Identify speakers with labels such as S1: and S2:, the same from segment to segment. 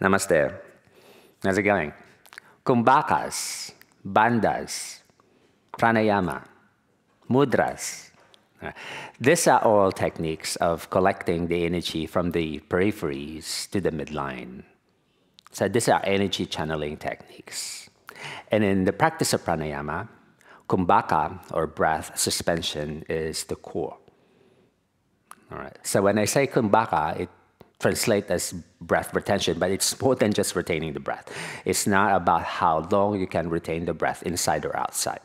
S1: Namaste. How's it going? Kumbhakas, bandhas, pranayama, mudras. These are all techniques of collecting the energy from the peripheries to the midline. So these are energy channeling techniques. And in the practice of pranayama, kumbhaka or breath suspension is the core. All right. So when I say kumbhaka, it translates as breath retention, but it's more than just retaining the breath. It's not about how long you can retain the breath inside or outside.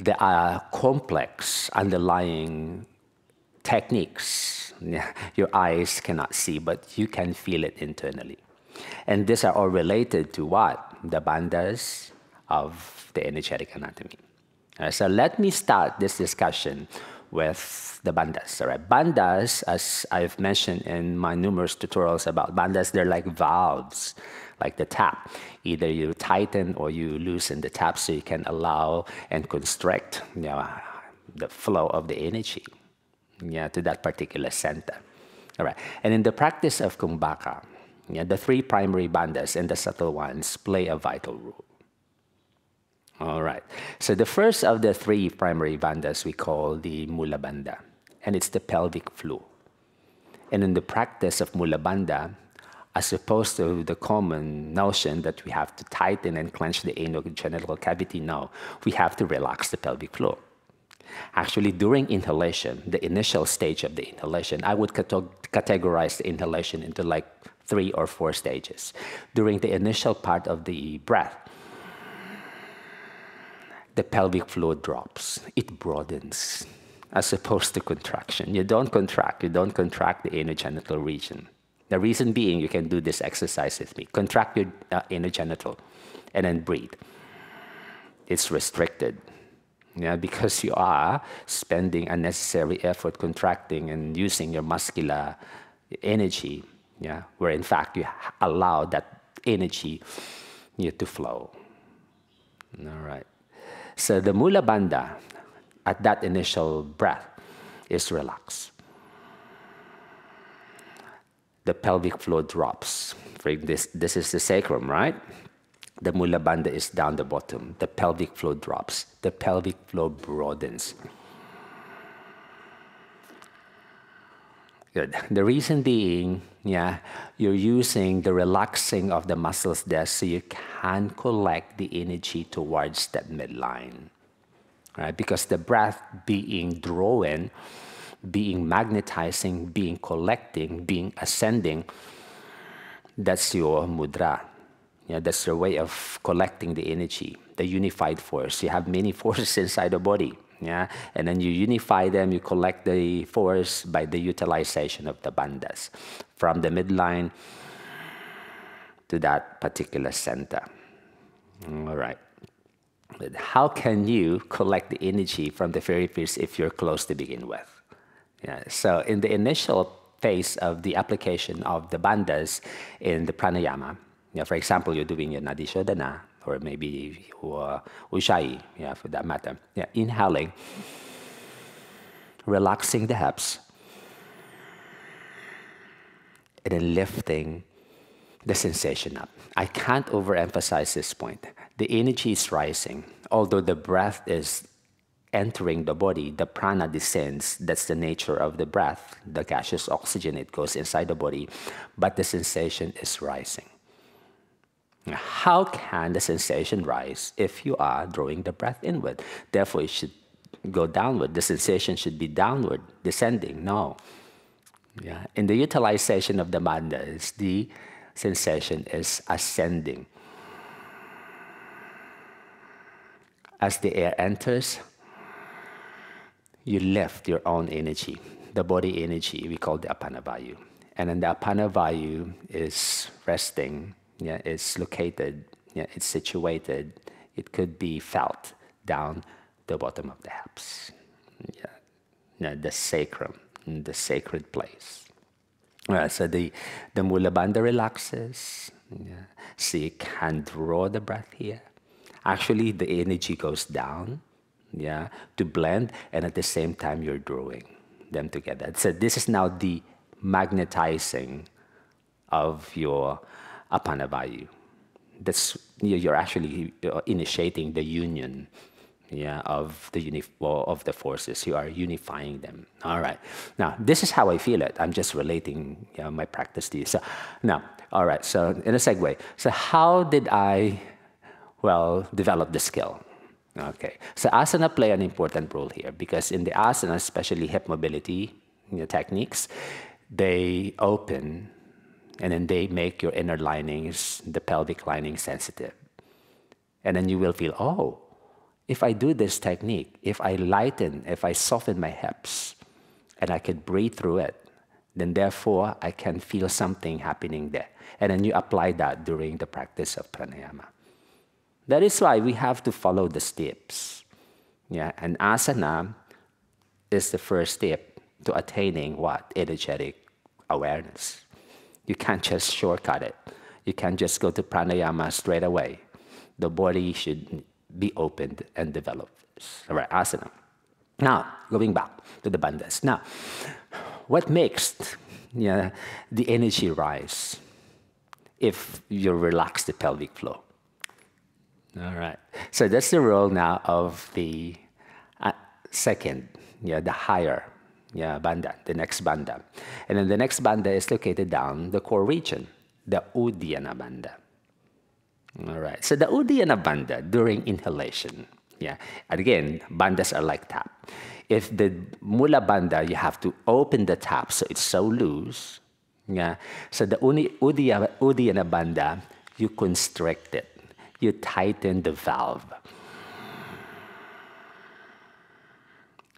S1: There are complex underlying techniques your eyes cannot see, but you can feel it internally. And these are all related to what? The bandhas of the energetic anatomy. Right, so let me start this discussion with the bandhas. All right, bandhas, as I've mentioned in my numerous tutorials about bandhas, they're like valves, like the tap. Either you tighten or you loosen the tap so you can allow and constrict you know, the flow of the energy yeah, to that particular center. All right, and in the practice of kumbhaka, yeah, the three primary bandhas and the subtle ones play a vital role. All right. So the first of the three primary bandhas we call the Mula Bandha, and it's the pelvic floor. And in the practice of Mula Bandha, as opposed to the common notion that we have to tighten and clench the anal genital cavity, no, we have to relax the pelvic floor. Actually, during inhalation, the initial stage of the inhalation, I would categorize the inhalation into like three or four stages. During the initial part of the breath, the pelvic floor drops. It broadens as opposed to contraction. You don't contract, you don't contract the anogenital region. The reason being, you can do this exercise with me. Contract your uh, anogenital and then breathe. It's restricted. Yeah, because you are spending unnecessary effort contracting and using your muscular energy, yeah, where in fact you allow that energy yeah, to flow. All right. So the Mula Bandha, at that initial breath, is relaxed. The pelvic floor drops. This, this is the sacrum, right? The Mula Bandha is down the bottom. The pelvic floor drops. The pelvic floor broadens. Good. The reason being, yeah, you're using the relaxing of the muscles there so you can collect the energy towards that midline. Right? Because the breath being drawn, being magnetizing, being collecting, being ascending, that's your mudra. Yeah, that's your way of collecting the energy, the unified force. You have many forces inside the body yeah? And then you unify them you collect the force by the utilization of the bandhas from the midline to that particular center. All right. But how can you collect the energy from the peripheries if you're close to begin with? Yeah so in the initial phase of the application of the bandhas in the pranayama yeah, for example you're doing your nadi shodhana or maybe or Ujjayi, uh, yeah, for that matter. Yeah, inhaling, relaxing the hips, and then lifting the sensation up. I can't overemphasize this point. The energy is rising, although the breath is entering the body, the prana descends. That's the nature of the breath. The gaseous oxygen, it goes inside the body, but the sensation is rising. How can the sensation rise if you are drawing the breath inward? Therefore, it should go downward. The sensation should be downward, descending. No. Yeah. In the utilization of the bandhas, the sensation is ascending. As the air enters, you lift your own energy, the body energy, we call the apanavayu. And then the apanavayu is resting yeah, it's located, yeah, it's situated, it could be felt down the bottom of the hips. Yeah, yeah the sacrum, the sacred place. Right, so the, the Mula Bandha relaxes. Yeah. So you can draw the breath here. Actually, the energy goes down, yeah, to blend, and at the same time you're drawing them together. So this is now the magnetizing of your Apanavayu. That's you're actually uh, initiating the union yeah, of the uni- of the forces. You are unifying them. All right. Now, this is how I feel it. I'm just relating you know, my practice to you. So, now, all right. So, in a segue, so how did I, well, develop the skill? Okay. So, asana play an important role here because in the asana, especially hip mobility you know, techniques, they open and then they make your inner linings, the pelvic lining, sensitive. And then you will feel, oh, if I do this technique, if I lighten, if I soften my hips, and I can breathe through it, then therefore I can feel something happening there. And then you apply that during the practice of pranayama. That is why we have to follow the steps. Yeah, and asana is the first step to attaining what? Energetic awareness. You can't just shortcut it. You can't just go to pranayama straight away. The body should be opened and developed. All right, asana. Now, going back to the bandhas. Now, what makes the energy rise if you relax the pelvic floor? All right. So that's the role now of the uh, second, yeah, the higher yeah, bandha, the next bandha. And then the next bandha is located down the core region, the Uddiyana bandha. All right. So the Uddiyana bandha during inhalation. Yeah. And again, bandhas are like tap. If the Mula bandha, you have to open the tap so it's so loose. Yeah. So the Uddiyana bandha, you constrict it. You tighten the valve.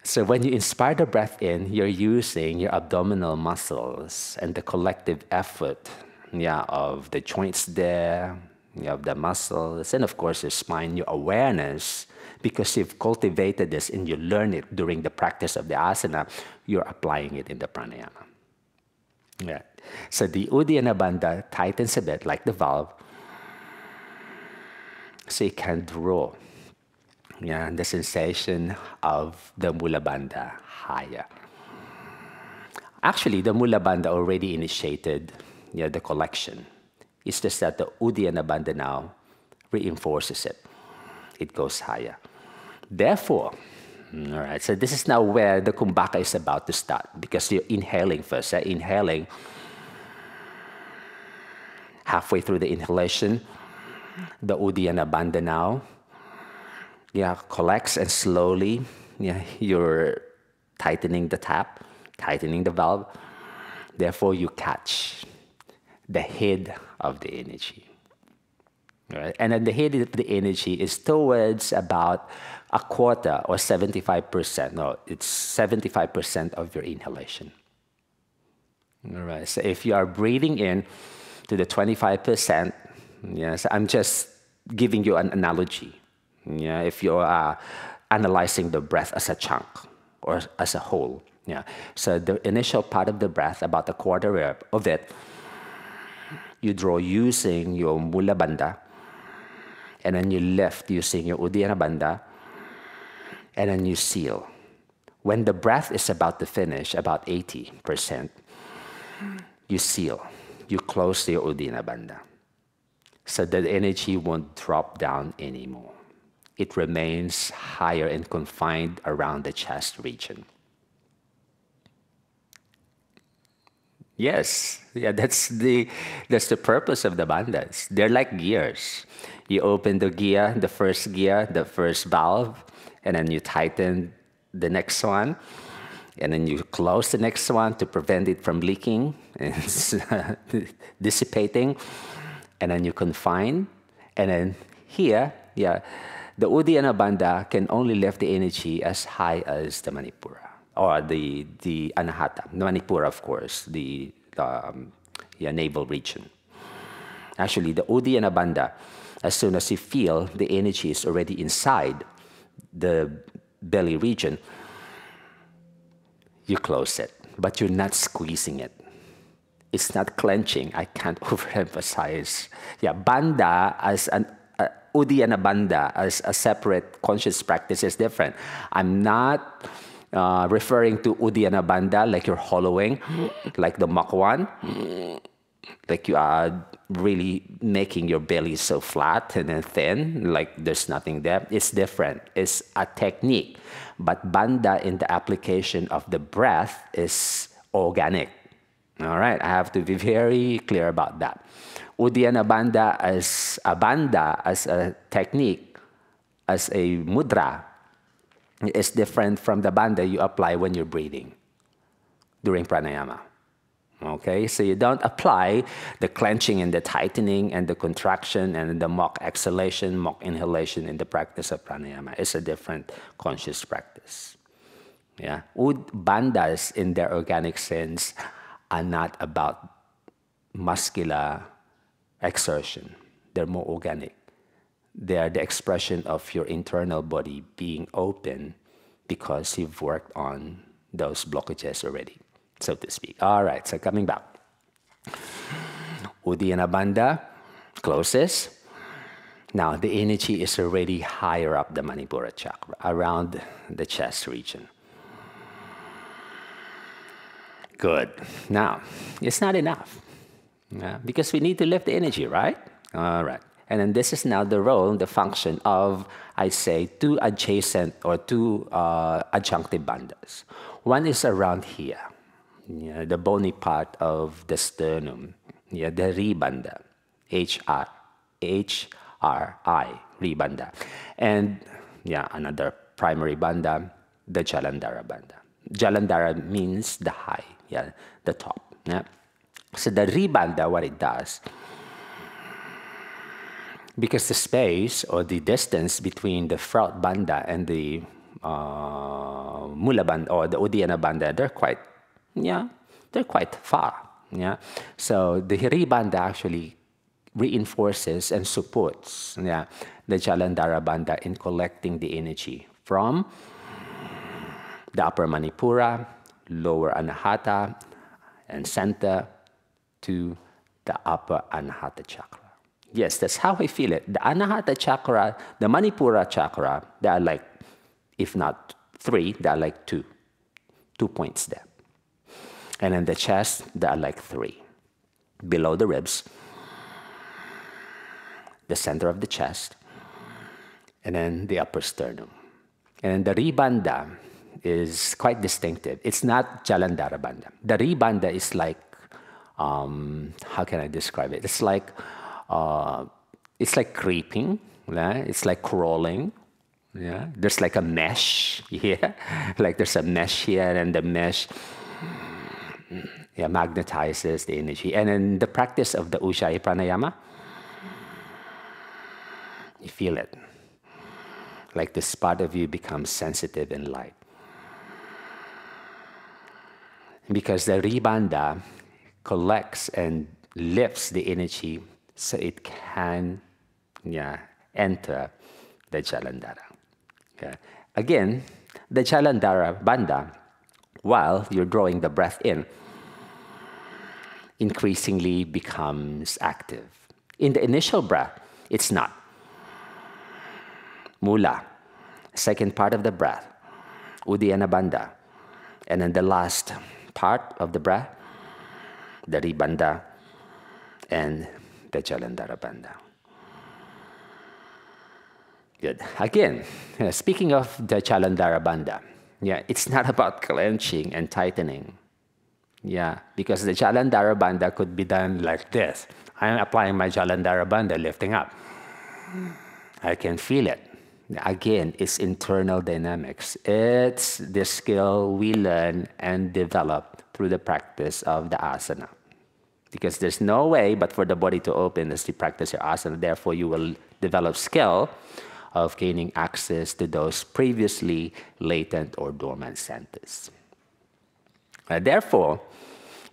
S1: So when you inspire the breath in, you're using your abdominal muscles and the collective effort yeah, of the joints there, you have the muscles, and of course, your spine, your awareness, because you've cultivated this and you learn it during the practice of the asana, you're applying it in the pranayama. Yeah. So the Uddiyana Bandha tightens a bit like the valve, so you can draw yeah, the sensation of the Mula Bandha higher. Actually, the Mula Bandha already initiated yeah, the collection. It's just that the Bandha now reinforces it. It goes higher. Therefore, all right, so this is now where the kumbhaka is about to start because you're inhaling first. Uh, inhaling halfway through the inhalation, the Bandha now yeah, collects and slowly yeah, you're tightening the tap, tightening the valve. Therefore, you catch the head of the energy. Right? And then the head of the energy is towards about a quarter or 75%. No, it's 75% of your inhalation. All right. So if you are breathing in to the 25%, yes, I'm just giving you an analogy. Yeah, if you are uh, analyzing the breath as a chunk or as a whole. Yeah. So the initial part of the breath, about a quarter of it, you draw using your mula bandha, and then you lift using your uddiyana bandha, and then you seal. When the breath is about to finish, about 80%, you seal. You close your uddiyana bandha. So that energy won't drop down anymore. It remains higher and confined around the chest region. Yes, yeah, that's the that's the purpose of the bandhas. They're like gears. You open the gear, the first gear, the first valve, and then you tighten the next one, and then you close the next one to prevent it from leaking and dissipating, and then you confine, and then here, yeah, the Uddiyana Bandha can only lift the energy as high as the Manipura or the, the Anahata. The Manipura, of course, the, um, navel region. Actually, the Uddiyana Bandha, as soon as you feel the energy is already inside the belly region, you close it, but you're not squeezing it. It's not clenching. I can't overemphasize. Yeah, bandha as an uh, Uddiyana Bandha as a separate conscious practice is different. I'm not uh, referring to Uddiyana Bandha like you're hollowing, like the Makwan, like you are really making your belly so flat and then thin, like there's nothing there. It's different. It's a technique. But bandha in the application of the breath is organic. All right, I have to be very clear about that. Uddiyana bandha as a bandha, as a technique, as a mudra, is different from the bandha you apply when you're breathing during pranayama. Okay, so you don't apply the clenching and the tightening and the contraction and the mock exhalation, mock inhalation in the practice of pranayama. It's a different conscious practice. Yeah, Ud bandhas in their organic sense are not about muscular exertion. They're more organic. They are the expression of your internal body being open because you've worked on those blockages already so to speak. All right, so coming back. Uddiyana Bandha closes. Now the energy is already higher up the Manipura chakra, around the chest region. Good. Now, it's not enough yeah, because we need to lift the energy, right? All right. And then this is now the role, the function of, I say, two adjacent or two uh, adjunctive bandhas. One is around here yeah, the bony part of the sternum, yeah, the ribanda, H R H R I, ribanda, and yeah, another primary bandha, the Jalandhara bandha. Jalandhara means the high, yeah, the top. Yeah. So the ribanda, what it does, because the space or the distance between the front bandha and the uh, mula bandha or the uddiyana bandha, they're quite yeah, they're quite far. Yeah, so the Hiribanda actually reinforces and supports yeah, the Jalandhara Bandha in collecting the energy from the upper Manipura, lower Anahata, and center to the upper Anahata chakra. Yes, that's how I feel it. The Anahata chakra, the Manipura chakra, there are like, if not three, there are like two, two points there. And in the chest, there are like three. Below the ribs, the center of the chest, and then the upper sternum. And then the ribanda is quite distinctive. It's not Jalandhara bandha. The ribanda is like, um, how can I describe it? It's like, uh, it's like creeping. Yeah? It's like crawling. Yeah, there's like a mesh here, like there's a mesh here, and the mesh yeah, magnetizes the energy. And in the practice of the Ujjayi Pranayama, you feel it. Like this part of you becomes sensitive and light. Because the Ribanda collects and lifts the energy so it can yeah, enter the Jalandhara. Okay. Again, the Jalandhara Bandha while you're drawing the breath in, increasingly becomes active. In the initial breath, it's not. Mula, second part of the breath, Uddiyana Bandha. And then the last part of the breath, the Ribanda and the Jalandhara Bandha. Good. Again, uh, speaking of the Jalandhara Bandha, yeah, it's not about clenching and tightening. Yeah, because the Jalandhara Bandha could be done like this. I'm applying my Jalandhara Bandha, lifting up. I can feel it. Again, it's internal dynamics. It's the skill we learn and develop through the practice of the asana. Because there's no way but for the body to open as you practice your asana. Therefore, you will develop skill of gaining access to those previously latent or dormant centers. Uh, therefore,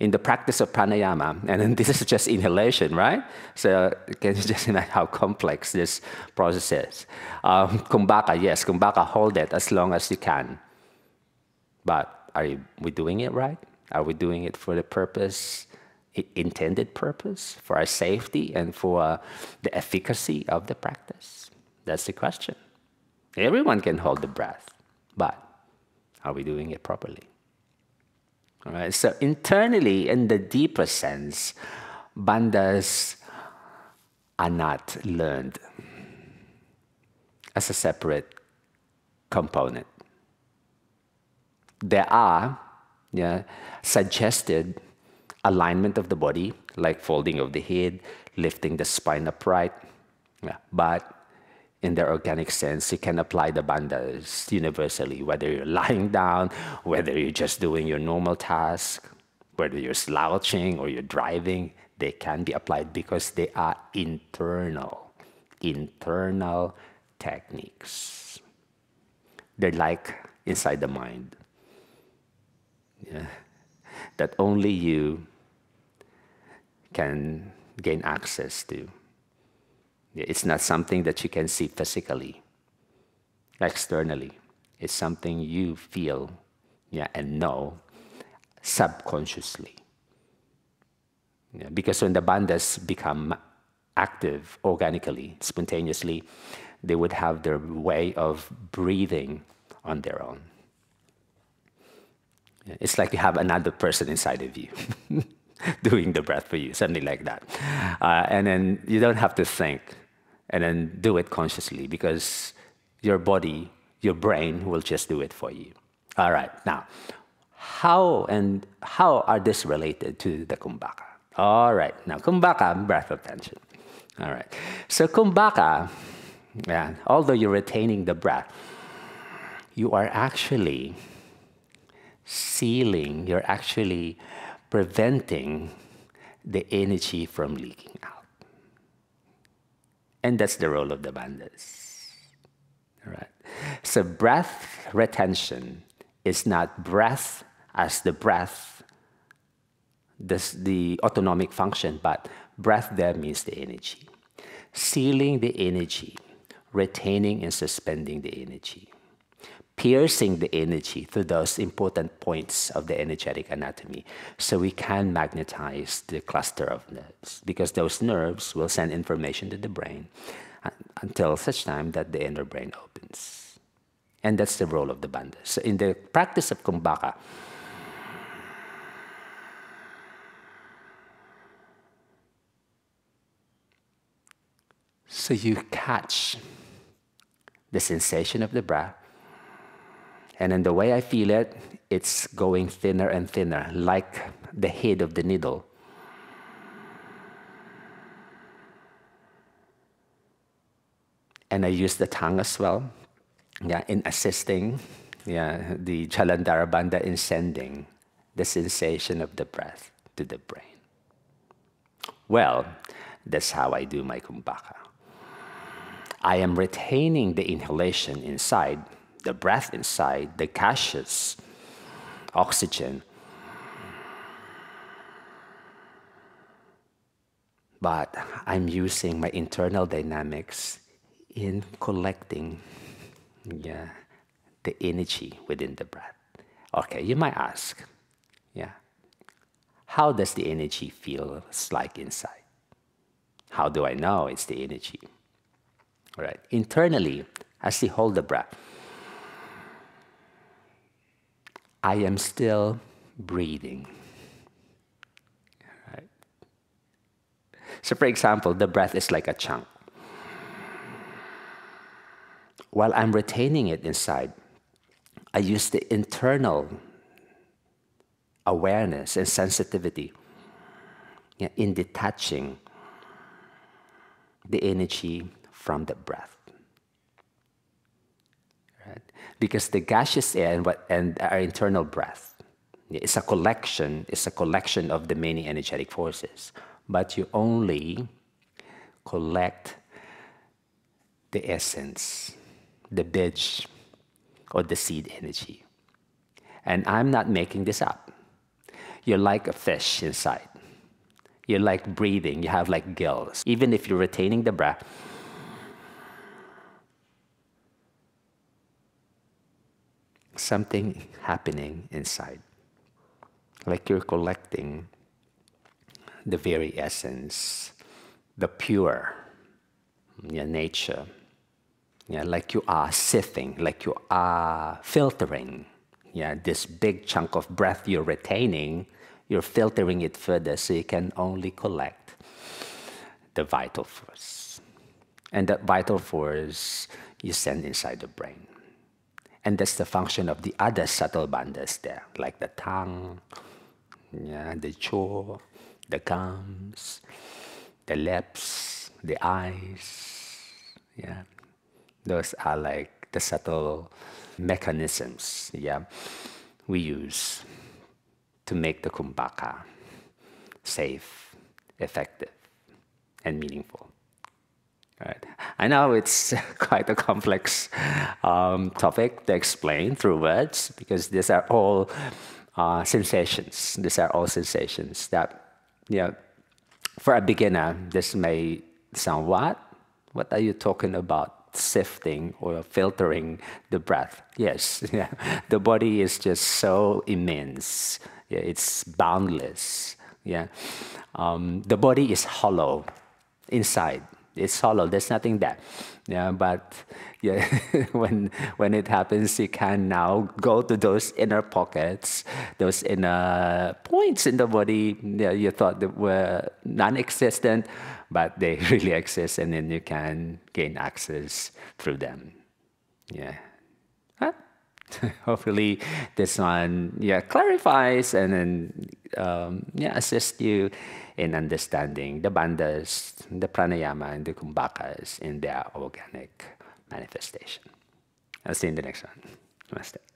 S1: in the practice of pranayama, and this is just inhalation, right? So can you just imagine how complex this process is? Um, kumbhaka, yes, kumbhaka, hold it as long as you can. But are we doing it right? Are we doing it for the purpose, intended purpose, for our safety and for the efficacy of the practice? That's the question. Everyone can hold the breath, but are we doing it properly? All right. So internally, in the deeper sense, bandhas are not learned as a separate component. There are yeah, suggested alignment of the body, like folding of the head, lifting the spine upright. Yeah, but in the organic sense, you can apply the bandhas universally, whether you're lying down, whether you're just doing your normal task, whether you're slouching or you're driving, they can be applied because they are internal, internal techniques. They're like inside the mind. Yeah. That only you can gain access to. It's not something that you can see physically, externally. It's something you feel yeah, and know subconsciously. Yeah, because when the bandhas become active organically, spontaneously, they would have their way of breathing on their own. It's like you have another person inside of you doing the breath for you, something like that. Uh, and then you don't have to think and then do it consciously because your body, your brain will just do it for you. All right, now, how and how are this related to the kumbhaka? All right, now kumbhaka, breath of tension. All right, so kumbhaka, yeah, although you're retaining the breath, you are actually sealing, you're actually preventing the energy from leaking out. And that's the role of the bandhas. All right. So breath retention is not breath as the breath, this, the autonomic function, but breath there means the energy. Sealing the energy, retaining and suspending the energy piercing the energy through those important points of the energetic anatomy so we can magnetize the cluster of nerves because those nerves will send information to the brain uh, until such time that the inner brain opens. And that's the role of the bandha. So in the practice of kumbhaka, so you catch the sensation of the breath and in the way I feel it, it's going thinner and thinner, like the head of the needle. And I use the tongue as well, yeah, in assisting yeah, the Jalandhara Bandha in sending the sensation of the breath to the brain. Well, that's how I do my kumbhaka. I am retaining the inhalation inside the breath inside, the gaseous oxygen. But I'm using my internal dynamics in collecting yeah, the energy within the breath. Okay, you might ask, yeah, how does the energy feel like inside? How do I know it's the energy? All right, internally, as you hold the breath, I am still breathing. So, for example, the breath is like a chunk. While I'm retaining it inside, I use the internal awareness and sensitivity in detaching the energy from the breath because the gaseous air and, what, and our internal breath is a collection, is a collection of the many energetic forces. But you only collect the essence, the bij, or the seed energy. And I'm not making this up. You're like a fish inside. You're like breathing, you have like gills. Even if you're retaining the breath, something happening inside. Like you're collecting the very essence, the pure yeah, nature. Yeah, like you are sifting, like you are filtering. Yeah, this big chunk of breath you're retaining, you're filtering it further so you can only collect the vital force. And that vital force you send inside the brain. And that's the function of the other subtle bandhas there, like the tongue, yeah, the jaw, the gums, the lips, the eyes. Yeah, those are like the subtle mechanisms. Yeah, we use to make the kumbhaka safe, effective, and meaningful. Right. I know it's quite a complex um, topic to explain through words because these are all uh, sensations. These are all sensations that, you know, for a beginner, this may sound what? What are you talking about? Sifting or filtering the breath. Yes, yeah. the body is just so immense. Yeah, it's boundless. Yeah, um, the body is hollow inside it's hollow. There's nothing there. Yeah, but yeah, when when it happens, you can now go to those inner pockets, those inner points in the body. Yeah, you thought that were non-existent, but they really exist, and then you can gain access through them. Yeah. Hopefully, this one yeah clarifies and then um, yeah assist you in understanding the bandhas, the pranayama, and the kumbhakas in their organic manifestation. I'll see you in the next one. Namaste.